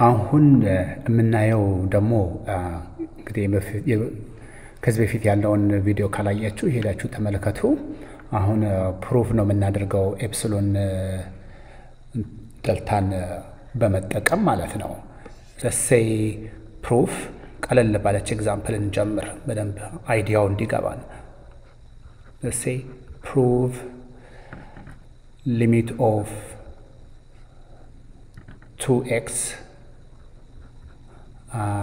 አሁን የምናየው ደግሞ እንግዲህ ከዚህ በፊት ያለውን ቪዲዮ ካላያችሁ ሄዳችሁ ተመልከቱ። አሁን proof ነው የምናደርገው epsilon delta ን በመጠቀም ማለት ነው። let's say proof ቀለል ባለች example እንጀምር፣ በደንብ idea ው እንዲገባን። let's say prove limit of two x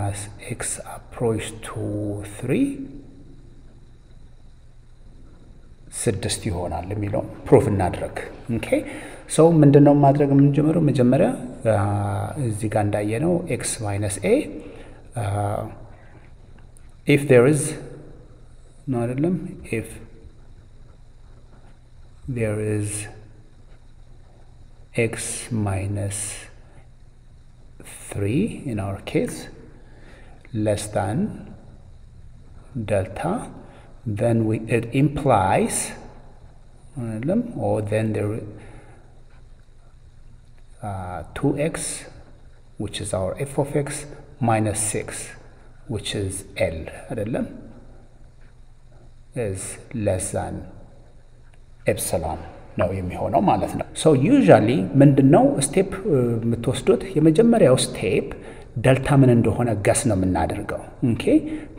as x approach to 3 ስድስት ይሆናል የሚለው proof እናድረግ። okay so ምንድን ነው ማድረግ የምንጀምረው? መጀመሪያ እዚህ ጋር እንዳየነው x minus a if there is ነው አይደለም ኢፍ ዜር ኢዝ ኤክስ ማይነስ 3 in our case less than delta then we it implies or then there uh, 2x which is our f of x minus 6 which is L. Is less than epsilon. ነው የሚሆነው ማለት ነው። so usually ምንድን ነው step የምትወስዱት? የመጀመሪያው step delta ምን እንደሆነ guess ነው የምናደርገው። okay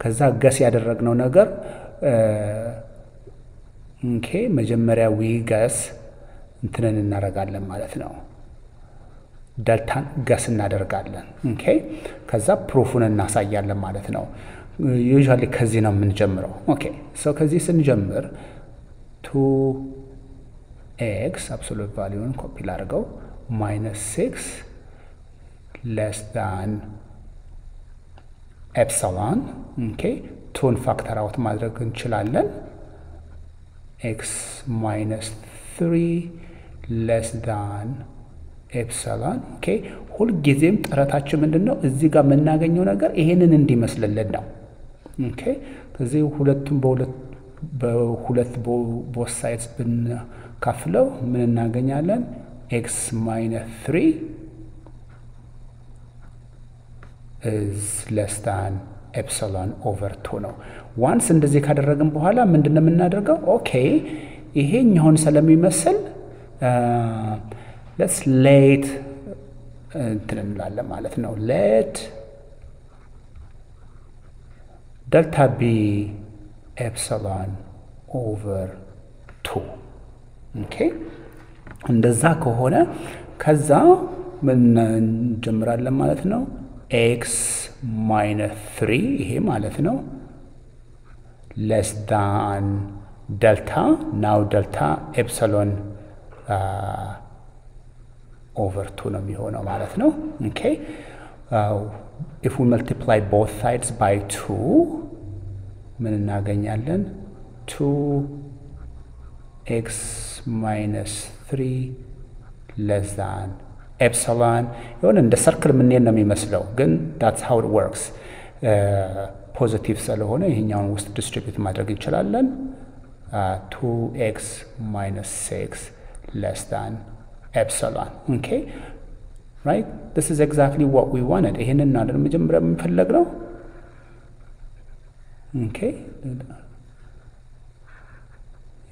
ከዛ guess ያደረግነው ነገር okay መጀመሪያ we guess እንትንን እናደርጋለን ማለት ነው። delta ን guess እናደርጋለን። okay ከዛ proof ኡን እናሳያለን ማለት ነው። usually ከዚህ ነው የምንጀምረው። okay so ከዚህ ስንጀምር two x absolute value ን copy ላድርገው minus six less than epsilon okay two ን factor out ማድረግ እንችላለን። x minus three less than epsilon okay። ሁልጊዜም ጥረታችን ምንድን ነው? እዚህ ጋር የምናገኘው ነገር ይሄንን እንዲመስልልን ነው። okay ከዚህ ሁለቱም በሁለት በሁለት both sides ብንካፍለው ምን እናገኛለን? x minus three is less than epsilon over two ነው። once እንደዚህ ካደረግን በኋላ ምንድን ነው የምናደርገው? okay ይሄኛውን ስለሚመስል let's let እንትን እንላለን ማለት ነው። let delta be epsilon over two okay። እንደዛ ከሆነ ከዛ ምን እንጀምራለን ማለት ነው። x minus three ይሄ ማለት ነው less than delta now delta epsilon over two ነው የሚሆነው ማለት ነው። okay if we multiply both sides by two ምን እናገኛለን? two x minus three less than epsilon የሆነ እንደ circle የምንሄድ ነው የሚመስለው፣ ግን that's how it works። positive ስለሆነ ይሄኛውን ውስጥ distribute ማድረግ እንችላለን። two x minus six less than epsilon okay right this is exactly what we want። ይሄንን እናደር መጀመሪያ የምንፈልግ ነው። okay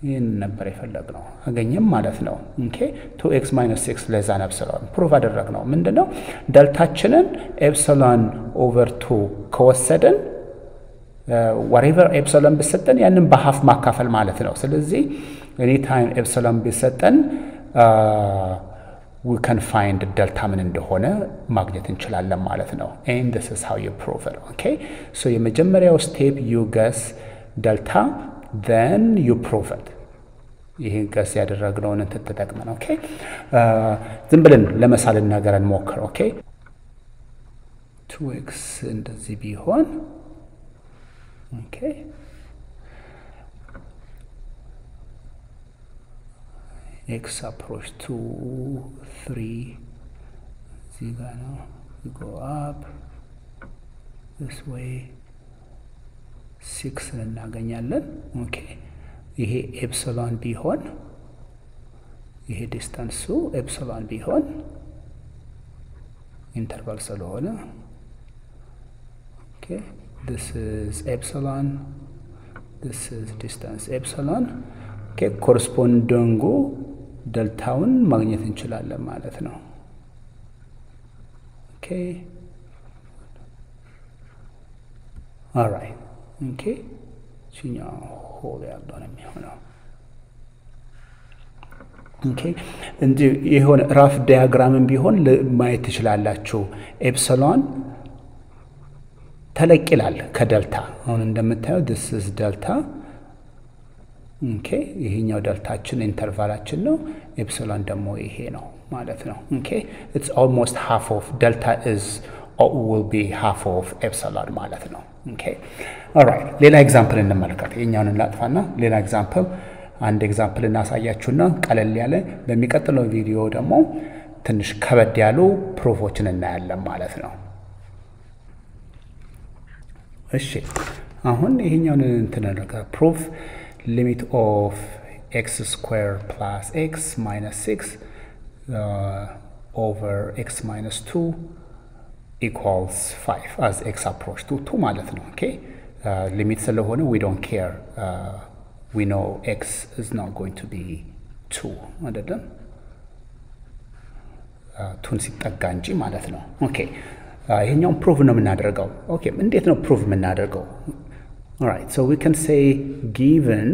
ይህን ነበር የፈለግነው አገኘን ማለት ነው። okay two x minus six less than epsilon proof አደረግነው። ምንድን ነው delta ኣችንን epsilon over two ከወሰድን whatever epsilon ቢሰጠን ያንን በ half ማካፈል ማለት ነው። ስለዚህ anytime epsilon ቢሰጠን we can find delta ምን እንደሆነ ማግኘት እንችላለን ማለት ነው። and this is how you prove okay so የመጀመሪያው step you guess delta then you prove it። ይህን guess ያደረግነውን እንትን ተጠቅመን okay ዝም ብለን ለመሳል ነገር እንሞክር። okay two x እንደዚህ ቢሆን okay x approach to three እዚህ ጋ ነው go up so y six ን እናገኛለን። okay ይሄ epsilon ቢሆን ይሄ distance ኡ epsilon ቢሆን interval ስለሆነ okay this is epsilon this is distance epsilon okay corresponding ኡ ደልታውን ማግኘት እንችላለን ማለት ነው። okay alright okay ችኛው whole ያለው ነው የሚሆነው። እንዲህ የሆነ rough diagram ን ቢሆን ማየት ትችላላችሁ። epsilon ተለቅ ይላል ከደልታ። አሁን እንደምታየው this is delta። okay ይሄኛው delta ኣችን interval ኣችን ነው። epsilon ደግሞ ይሄ ነው ማለት ነው። okay it's almost half of delta is will be half of epsilon ማለት ነው። alright ሌላ example እንመልከት። ይሄኛውን እናጥፋና ሌላ example አንድ example እናሳያችሁና ቀለል ያለ በሚቀጥለው ቪዲዮ ደግሞ ትንሽ ከበድ ያሉ proof ኦችን እናያለን ማለት ነው። እሺ አሁን ይሄኛውን እንትን prove limit of x square plus x minus six over x minus two equals five as x approach to two ማለት ነው። okay limit ስለሆነ we don't care we know x is not going to be two አይደለም two ን ሲጠጋ እንጂ ማለት ነው። okay ይሄኛውን prove ነው የምናደርገው። okay እንዴት ነው prove የምናደርገው? alright so we can say given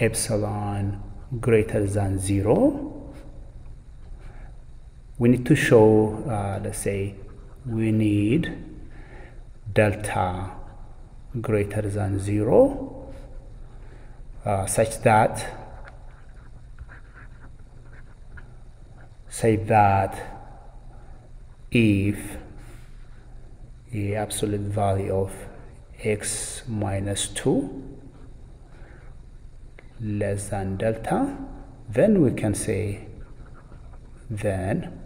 epsilon greater than zero we need to show, uh, let's say, we need delta greater than zero, uh, such that, say that if the absolute value of x minus 2 less than delta, then we can say then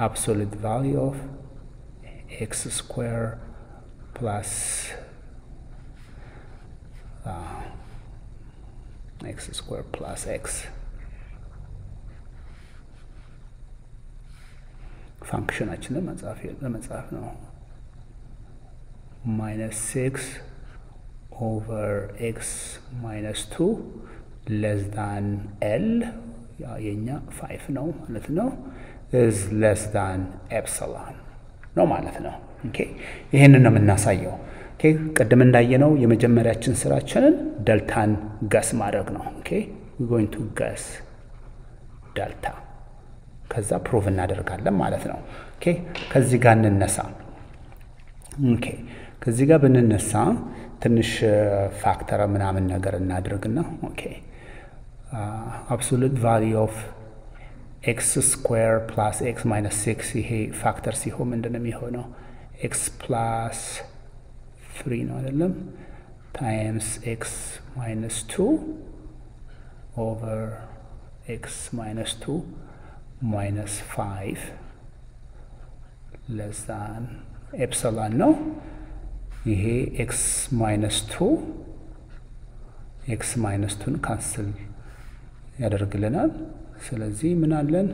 absolute value of x square plus uh, x square plus x. function ኣችንን ለመጻፍ ነው minus six over x minus two less than L የኛ five ነው ማለት ነው is less than epsilon ነው ማለት ነው። ይህንን ነው የምናሳየው። ቅድም እንዳየነው የመጀመሪያችን ስራችንን delta ን guess ማድረግ ነው። going to guess delta ከዛ prove እናደርጋለን ማለት ነው። ከዚህ ጋር እንነሳ። ከዚህ ጋር ብንነሳ ትንሽ factor ምናምን ነገር እናድርግና okay absolute value of x square plus x minus six ይሄ factor ሲሆን ምንድን ነው የሚሆነው? x plus three ነው አይደለም? times x minus two over x minus two minus five less than epsilon ነው። ይሄ x minus two x minus two ን cancel ያደርግልናል። ስለዚህ ምን አለን?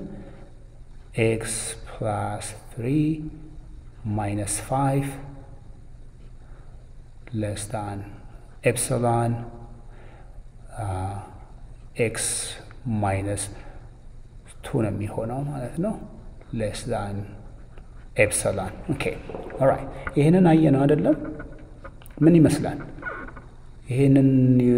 x plus three minus five less than epsilon x minus two ነው የሚሆነው ማለት ነው። less than epsilon okay alright። ይህንን አየነው አይደለም? ምን ይመስላል? ይህንን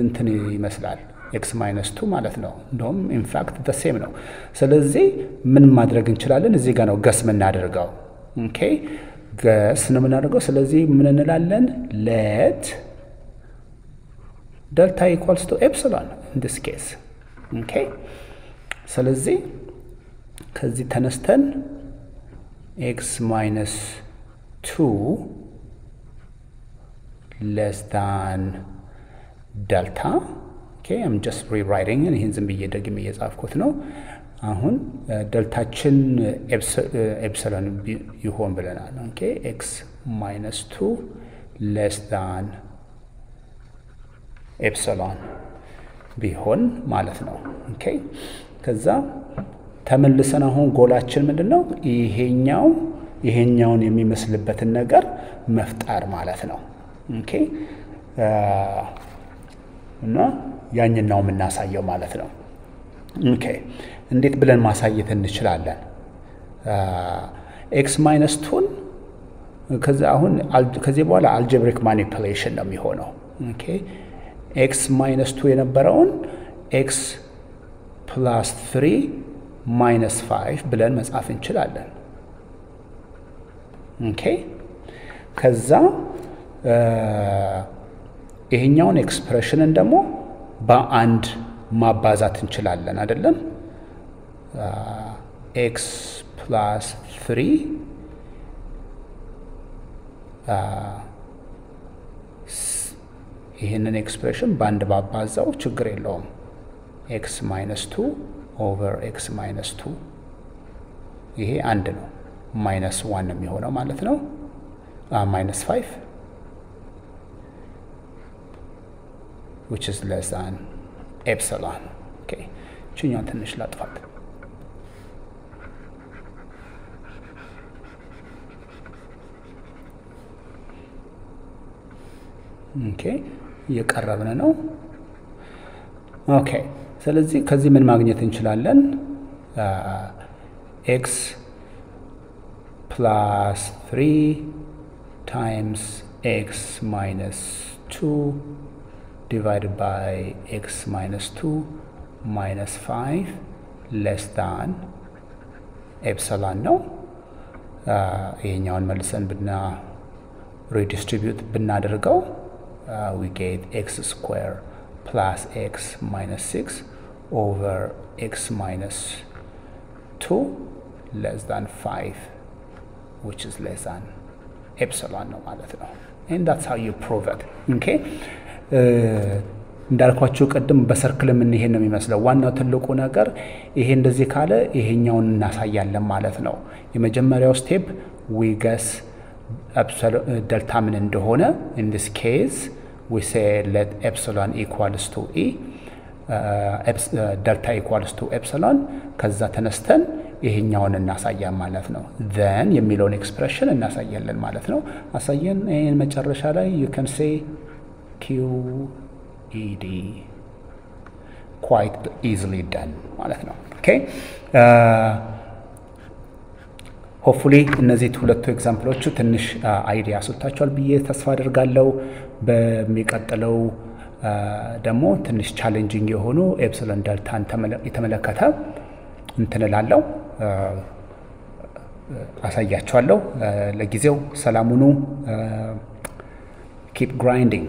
እንትን ይመስላል x minus two ማለት ነው። እንደውም in fact the same ነው። ስለዚህ ምን ማድረግ እንችላለን? እዚህ ጋር ነው guess የምናደርገው። okay guess ነው የምናደርገው። ስለዚህ ምን እንላለን? let delta equals to epsilon in this case okay። ስለዚህ ከዚህ ተነስተን x minus two less than delta I'm just rewriting ይህን ዝም ብዬ ደግሜ እየጻፍኩት ነው። አሁን delta ኣችን epsilon ይሆን ብለናል። okay x minus two less than epsilon ቢሆን ማለት ነው። okay ከዛ ተመልሰን አሁን ጎላችን ምንድን ነው? ይሄኛው ይሄኛውን የሚመስልበትን ነገር መፍጠር ማለት ነው። okay እና ያኛውን ነው የምናሳየው ማለት ነው። okay እንዴት ብለን ማሳየት እንችላለን? x minus two ን ከዚ አሁን ከዚህ በኋላ algebraic manipulation ነው የሚሆነው። okay x minus two የነበረውን x plus three minus five ብለን መጻፍ እንችላለን። okay ከዛ ይሄኛውን expression ን ደግሞ በአንድ ማባዛት እንችላለን አይደለም? x plus three ይህንን expression በአንድ ባበዛው ችግር የለውም። x minus two over x minus two ይሄ አንድ ነው። minus one የሚሆነው ማለት ነው። minus five which is less than epsilon። okay ይቺኛውን ትንሽ ላጥፋት። okay እየቀረብን ነው። okay ስለዚህ ከዚህ ምን ማግኘት እንችላለን? x plus three times x minus two divided by x minus two minus five less than epsilon ነው። ይሄኛውን መልሰን ብና redistribute ብናደርገው we get x square plus x minus six over x minus two less than five which is less than epsilon ነው ማለት ነው። and that's how you prove it okay። እንዳልኳችሁ ቅድም በ circle የምንሄድ ነው የሚመስለው። ዋናው ትልቁ ነገር ይሄ እንደዚህ ካለ ይሄኛውን እናሳያለን ማለት ነው። የመጀመሪያው step we guess delta ምን እንደሆነ in this case we say epsilon equals to ኢ delta equals to epsilon ከዛ ተነስተን ይሄኛውን እናሳያን ማለት ነው። then የሚለውን expression እናሳያለን ማለት ነው። አሳየን። ይህን መጨረሻ ላይ you can say Q ኢዲ quite easily done ማለት ነው። okay hopefully እነዚህ ሁለቱ example ኦቹ ትንሽ idea ሰጥቷቸዋል ብዬ ተስፋ አድርጋለሁ። በሚቀጥለው ደግሞ ትንሽ challenging የሆኑ epsilon delta ን የተመለከተ እንትን አሳያቸዋለሁ። ለጊዜው ሰላሙኑ ኪፕ ግራይንዲንግ